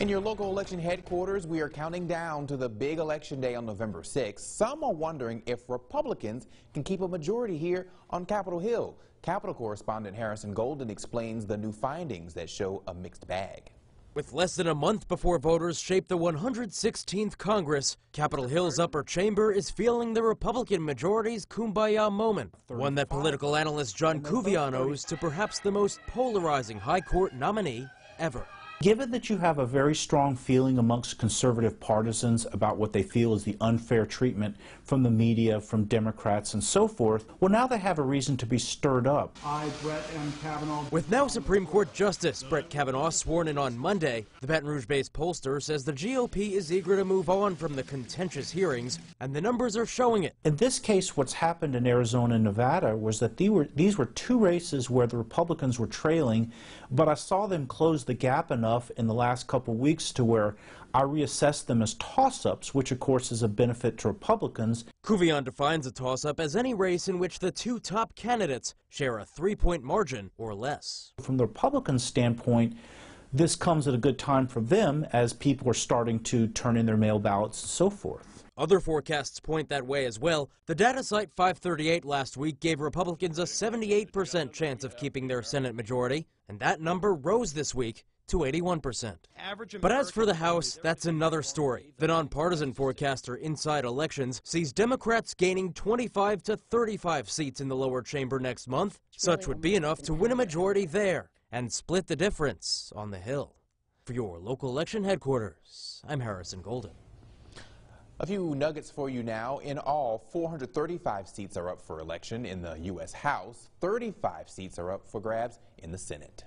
In your local election headquarters, we are counting down to the big election day on November 6th. Some are wondering if Republicans can keep a majority here on Capitol Hill. Capitol correspondent Harrison Golden explains the new findings that show a mixed bag. With less than a month before voters shape the 116th Congress, Capitol Hill's upper chamber is feeling the Republican majority's kumbaya moment, one that political analyst John Couvillon owes to perhaps the most polarizing high court nominee ever. Given that you have a very strong feeling amongst conservative partisans about what they feel is the unfair treatment from the media, from Democrats, and so forth, well, now they have a reason to be stirred up. I, Brett M. Kavanaugh. With now Supreme Court Justice Brett Kavanaugh sworn in on Monday, the Baton Rouge-based pollster says the GOP is eager to move on from the contentious hearings, and the numbers are showing it. In this case, what's happened in Arizona and Nevada was that these were, these were two races where the Republicans were trailing, but I saw them close the gap enough enough in the last couple weeks to where I reassess them as toss-ups, which of course is a benefit to Republicans. Couvillon defines a toss-up as any race in which the two top candidates share a three-point margin or less. From the Republican standpoint, this comes at a good time for them as people are starting to turn in their mail ballots and so forth. Other forecasts point that way as well. The data site 538 last week gave Republicans a 78% chance of keeping their Senate majority, and that number rose this week to 81%. But as for the House, that's another story. The nonpartisan forecaster Inside Elections sees Democrats gaining 25 to 35 seats in the lower chamber next month. Such would be enough to win a majority there and split the difference on the Hill. For your local election headquarters, I'm Harrison Golden. A few nuggets for you now. In all, 435 seats are up for election in the U.S. House. 35 seats are up for grabs in the Senate.